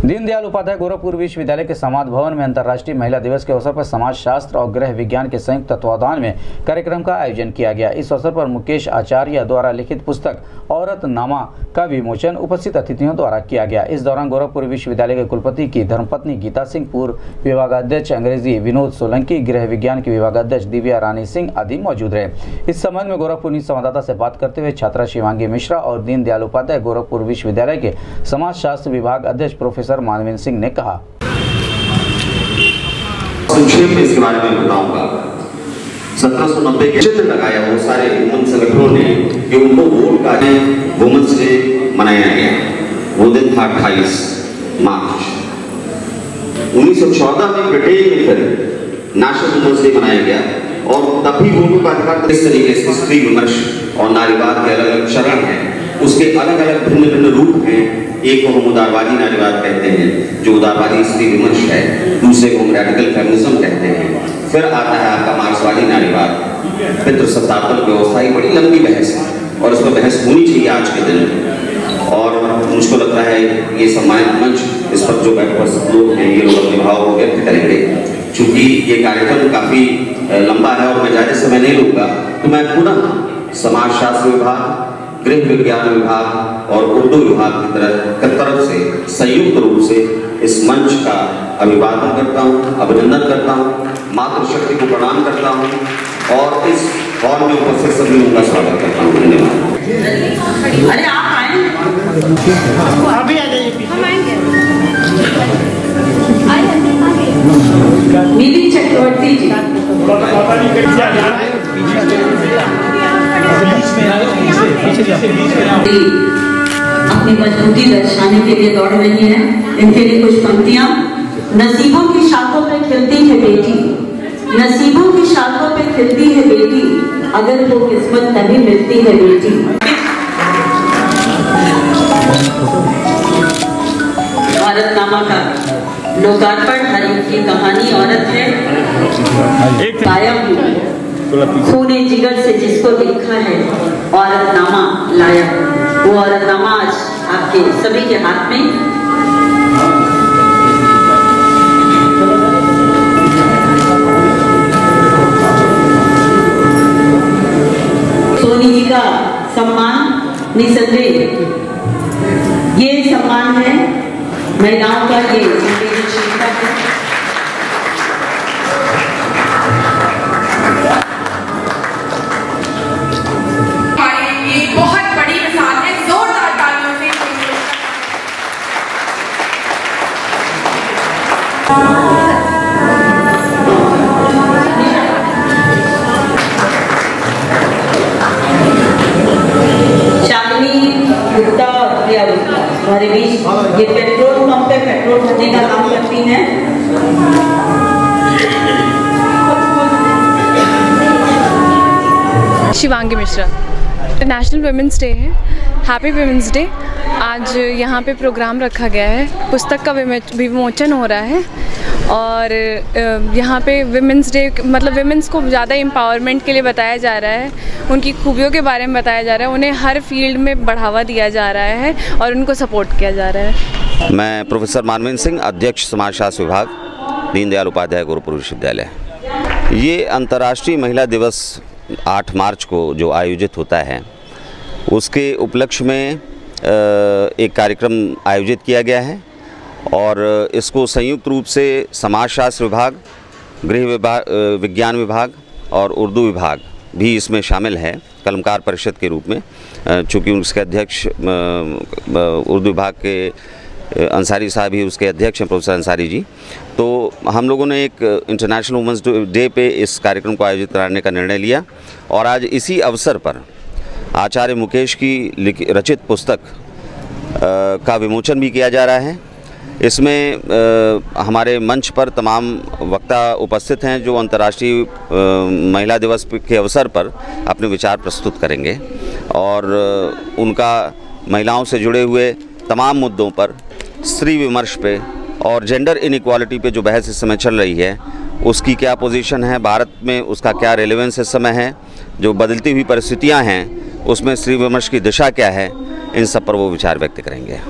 दीनदयाल उपाध्याय गोरखपुर विश्वविद्यालय के समाज भवन में अंतर्राष्ट्रीय महिला दिवस के अवसर पर समाज शास्त्र और गृह विज्ञान के संयुक्त तत्वावधान में कार्यक्रम का आयोजन किया गया। इस अवसर पर मुकेश आचार्य द्वारा लिखित पुस्तक औरत नामा का विमोचन उपस्थित अतिथियों द्वारा किया गया। इस दौरान गोरखपुर विश्वविद्यालय के कुलपति की धर्मपत्नी गीता सिंह, पूर्व विभागाध्यक्ष अंग्रेज़ी विनोद सोलंकी, गृह विज्ञान के विभागाध्यक्ष दिव्या रानी सिंह आदि मौजूद रहे। इस संबंध में गोरखपुर न्यूज़ संवाददाता से बात करते हुए छात्रा शिवांगी मिश्रा और दीनदयाल उपाध्याय गोरखपुर विश्वविद्यालय के समाज शास्त्र विभाग अध्यक्ष प्रोफेसर मानवीन सिंह ने कहा। संक्षेप में इसके बारे में बताऊँगा। 1790 के चित्र लगाया वो सारे वुमन संगठनों ने कि उनको वोट का डे मनाया गया। वो दिन था 28 मार्च। 1914 में ब्रिटेन में नेशनल डे मनाया गया और तभी वोटों का अधिकार इस तरीके से स्त्री विमर्श और नारीवाद के अलग अलग चरण हैं। उसके अलग अलग भिन्न भिन्न रूप हैं। एक को हम उदारवादी नारीवाद कहते हैं, जो उदारवादी स्त्री विमर्श है। दूसरे को हम रेडिकल फेमिनिज्म कहते हैं। फिर आता है आपका मार्क्सवादी नारीवाद। पितृ सत्तात्मक व्यवस्था, ये बड़ी लंबी बहस है और पर बहस होनी चाहिए आज के दिन और मुझको लगता है ये सम्मानित मंच, इस पर जो बैठक लोग हैं, ये लोग अपने भाव को व्यक्त करेंगे। चूँकि ये कार्यक्रम काफ़ी लंबा है और मैं ज़्यादा समय नहीं लूँगा तो मैं पुनः समाज शास्त्र विभाग गृह विज्ञान विभाग और उर्दू विभाग की तरह की तरफ़ से संयुक्त रूप से इस मंच का अभिवादन करता हूँ अभिनंदन करता हूँ मातृशक्ति को प्रणाम करता हूँ और इस हॉल में उपस्थित सभी उनका स्वागत करता हूँ। धन्यवाद। अरे आप आए अभी आ जाइए हम आएँगे। मिली चक्रवर्ती जी। अपनी मजबूती दर्शाने के लिए दौड़ रही हैं। इनके लिए कुछ पंक्तियाँ। नसीबों की शाखों पे खिलती है बेटी। नसीबों की शाखों पे खिलती है बेटी। अगर वो किस्मत तभी मिलती है बेटी। औरतनामा का लोकार्पण हर की कहानी औरत है। कायम खूने जिगर से जिसको देखा है औरतनामा लाया। वो औरतनामा आज आपके सभी के हाथ में। सोनी जी का सम्मान निसंदेह ये सम्मान है महिलाओं का ये संवेदनशीलता है। काम हैं। Shivangi Mishra. International women's day है। हैप्पी वेमेंस डे आज यहाँ पे प्रोग्राम रखा गया है। पुस्तक का विमोचन हो रहा है। और यहाँ पे वुमेंस डे मतलब वुमेंस को ज़्यादा एम्पावरमेंट के लिए बताया जा रहा है। उनकी खूबियों के बारे में बताया जा रहा है। उन्हें हर फ़ील्ड में बढ़ावा दिया जा रहा है और उनको सपोर्ट किया जा रहा है। मैं प्रोफेसर मानवीन सिंह, अध्यक्ष समाजशास्त्र विभाग, दीनदयाल उपाध्याय गुरुपुर विश्वविद्यालय। ये अंतर्राष्ट्रीय महिला दिवस 8 मार्च को जो आयोजित होता है, उसके उपलक्ष्य में एक कार्यक्रम आयोजित किया गया है और इसको संयुक्त रूप से समाजशास्त्र विभाग, गृह विभाग विज्ञान विभाग और उर्दू विभाग भी इसमें शामिल है, कलमकार परिषद के रूप में। चूँकि उसके अध्यक्ष उर्दू विभाग के अंसारी साहब ही उसके अध्यक्ष हैं, प्रोफेसर अंसारी जी। तो हम लोगों ने एक इंटरनेशनल वुमेंस डे पे इस कार्यक्रम को आयोजित कराने का निर्णय लिया और आज इसी अवसर पर आचार्य मुकेश की रचित पुस्तक का विमोचन भी किया जा रहा है। इसमें हमारे मंच पर तमाम वक्ता उपस्थित हैं जो अंतर्राष्ट्रीय महिला दिवस के अवसर पर अपने विचार प्रस्तुत करेंगे और उनका महिलाओं से जुड़े हुए तमाम मुद्दों पर स्त्री विमर्श पे और जेंडर इनक्वालिटी पे जो बहस इस समय चल रही है, उसकी क्या पोजीशन है? भारत में उसका क्या रेलेवेंस इस समय है? जो बदलती हुई परिस्थितियाँ हैं, उसमें स्त्री विमर्श की दिशा क्या है? इन सब पर वो विचार व्यक्त करेंगे।